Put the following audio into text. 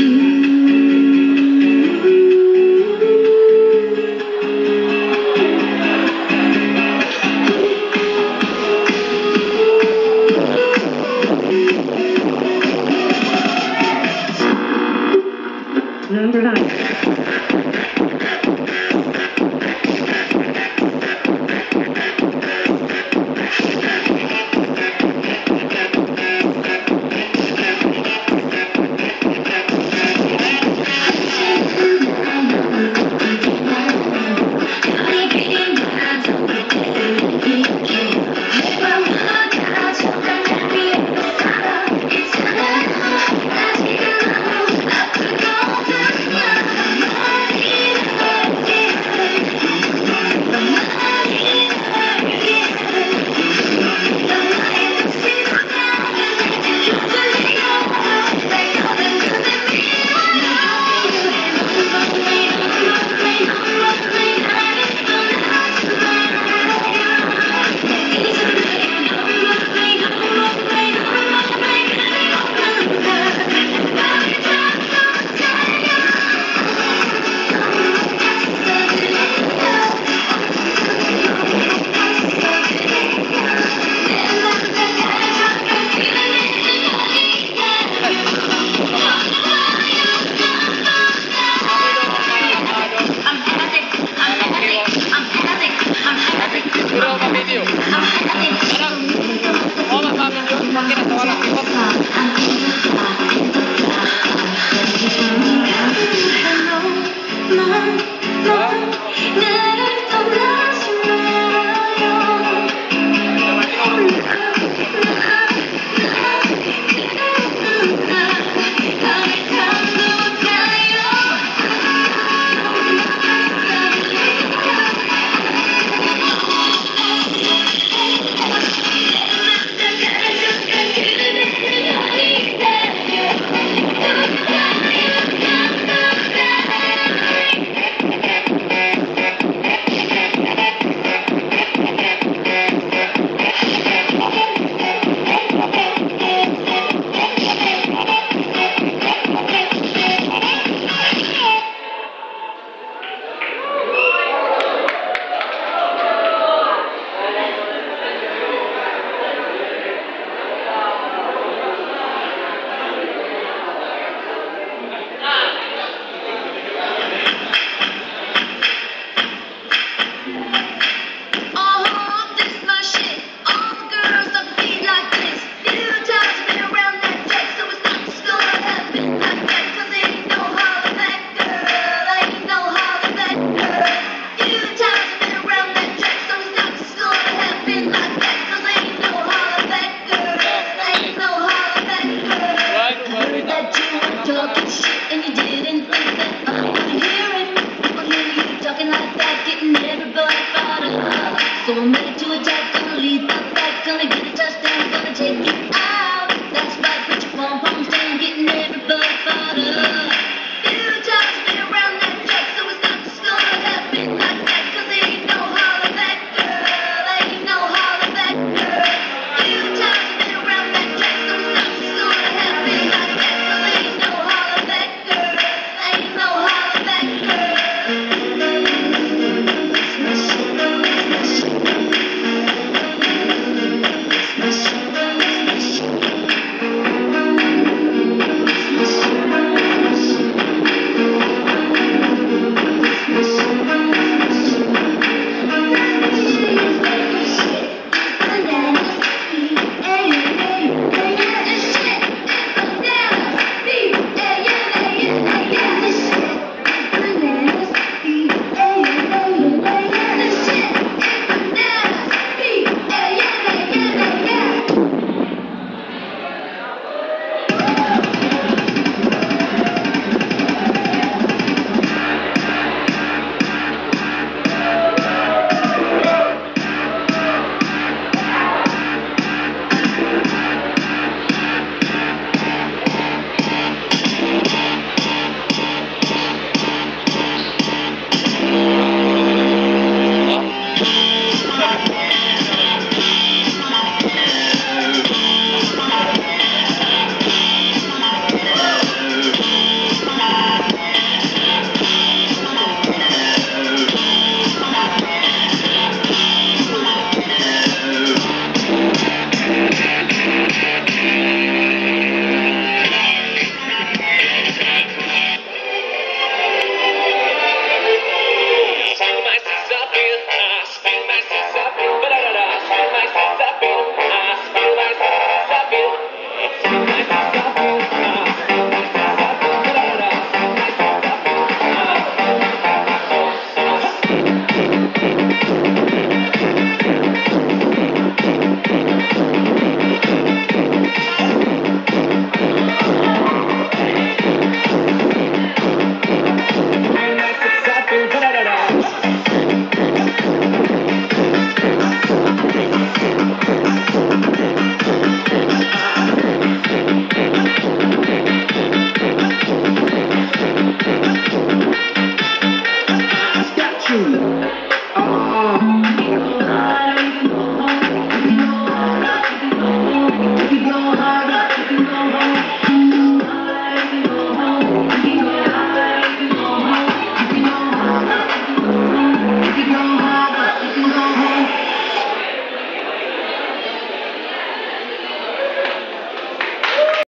Nine. Lang kita? Oh, up. human.